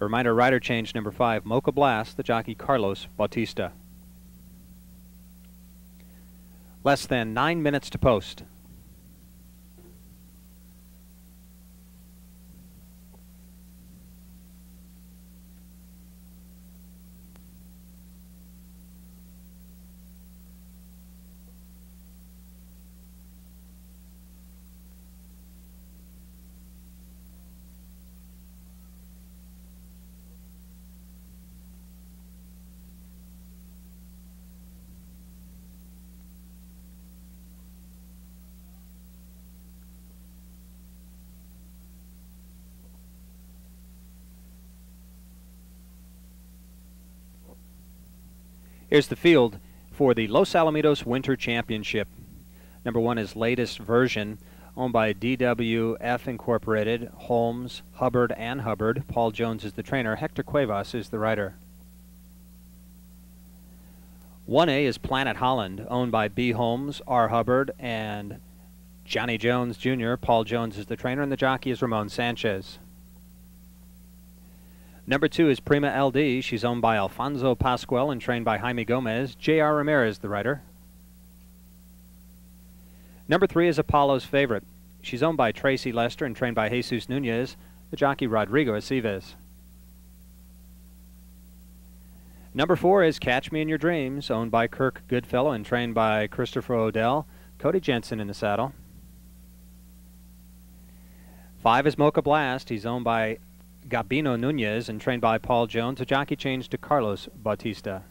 A reminder, rider change number five, Mocha Blast, the jockey Carlos Bautista. Less than nine minutes to post. Here's the field for the Los Alamitos Winter Championship. Number one is latest version, owned by DWF Incorporated, Holmes, Hubbard, and Hubbard. Paul Jones is the trainer. Hector Cuevas is the rider. 1A is Planet Holland, owned by B. Holmes, R. Hubbard, and Johnny Jones Jr. Paul Jones is the trainer, and the jockey is Ramon Sanchez. Number two is Prima LD. She's owned by Alfonso Pascual and trained by Jaime Gomez. J.R. Ramirez, the rider. Number three is Apollo's Favorite. She's owned by Tracy Lester and trained by Jesus Nunez, the jockey Rodrigo Aceves. Number four is Catch Me in Your Dreams, owned by Kirk Goodfellow and trained by Christopher Odell. Cody Jensen in the saddle. Five is Mocha Blast. He's owned by Gabino Nunez and trained by Paul Jones. A jockey change to Carlos Bautista.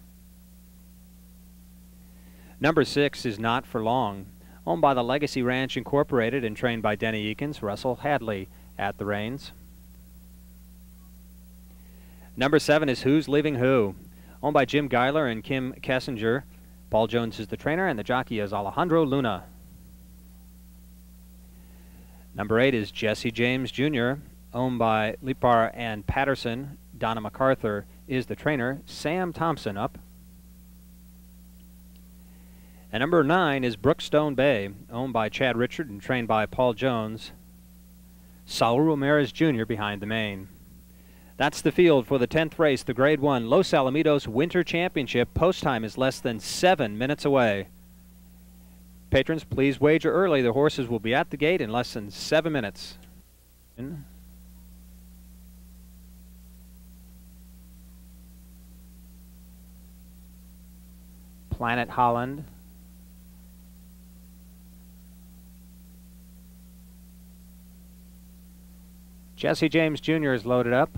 Number six is Not for Long, owned by the Legacy Ranch Incorporated and trained by Denny Eakins, Russell Hadley at the reins. Number seven is Who's Leaving Who, owned by Jim Geiler and Kim Kessinger. Paul Jones is the trainer, and the jockey is Alejandro Luna. Number eight is Jesse James Jr., owned by Lipar and Patterson. Donna MacArthur is the trainer. Sam Thompson up. And number nine is Brookstone Bay, owned by Chad Richard and trained by Paul Jones. Saul Ramirez Jr. behind the main. That's the field for the 10th race, the Grade 1 Los Alamitos Winter Championship. Post time is less than seven minutes away. Patrons, please wager early. The horses will be at the gate in less than seven minutes. Planet Holland. Jesse James Jr. is loaded up.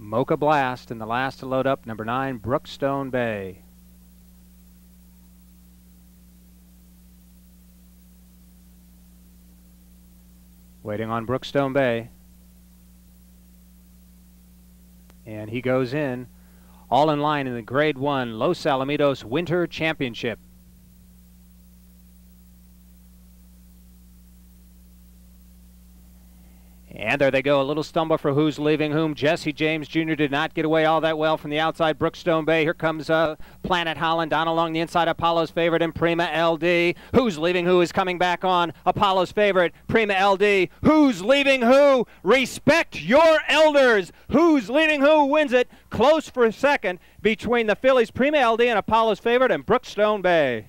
Mocha Blast, and the last to load up, number nine, Brookstone Bay. Waiting on Brookstone Bay. And he goes in all in line in the Grade 1 Los Alamitos Winter Championship. And there they go, a little stumble for who's leaving whom. Jesse James Jr. did not get away all that well from the outside. Brookstone Bay. Here comes uh, Planet Holland down along the inside. Apollo's favorite and Prima LD. Who's leaving who is coming back on. Apollo's favorite, Prima LD. Who's leaving who? Respect your elders. Who's leading who wins it. Close for a second between the Phillies' Prima LD and Apollo's favorite and Brookstone Bay.